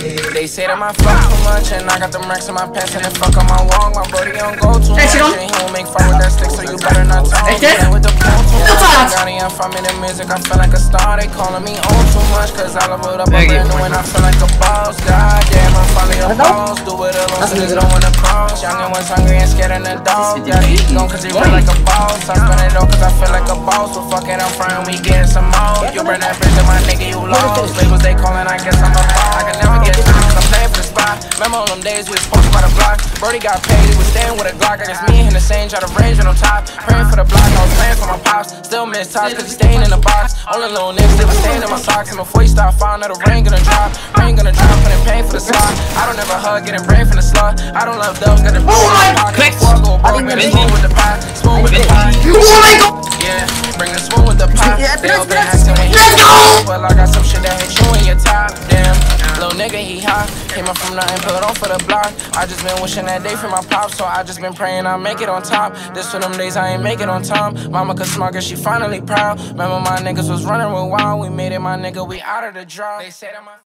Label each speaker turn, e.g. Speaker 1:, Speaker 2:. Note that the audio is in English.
Speaker 1: They say that my fuck too much, and I got them racks in my pants, and they fuck on my wall. My body don't go too much,
Speaker 2: Hey, sit down.
Speaker 1: and he don't make fun with that stick, so you better not talk.
Speaker 2: Hey, Dad.
Speaker 1: Playing with the phone too much.
Speaker 2: Stop.
Speaker 1: Got it, I'm from in the music, I feel like a star. They calling me on too much, cause I leveled up a
Speaker 3: Thank you.
Speaker 1: brand new, and I feel like a boss. God damn, I'm finally a boss. Do it alone, so niggas don't wanna cross. Young and was hungry and scared of the dog. Gotta eat gon' cause he feel like a boss. I spend it all cause I feel like a boss. But fuck it, I'm frontin', we getting some more. You burn that bridge to my nigga, you lost. Labels they callin', I guess I'm Remember all them days we was posted by the block. Brody got paid, he was staying with a Glock. I guess me and the same try to range on the top. Praying for the block, I was praying for my pops. Still miss tops cause he staying in the box. All the little niggas, they was staying in my socks. And before you start falling, the rain gonna drop. Rain gonna drop, putting pain for the slot. I don't ever hug, getting brain from the slot. I don't love those, got the
Speaker 2: Oh my
Speaker 1: pocket.
Speaker 3: God.
Speaker 1: Before I go broke, man, spoon with the pie. Spoon with the pie.
Speaker 2: Oh my god!
Speaker 1: Yeah, bring the spoon with the pie.
Speaker 2: Yeah,
Speaker 1: They all been
Speaker 2: let's-
Speaker 1: when he
Speaker 2: let's go!
Speaker 1: But I got some shit that hit you in your top. Nigga, he high. Came up from nothing, put on for the block. I just been wishing that day for my pop, so I just been praying I make it on top. This for them days I ain't make it on time. Mama could smart, girl, she finally proud. Remember my niggas was running with wild. We made it, my nigga, we out of the draw. They say that my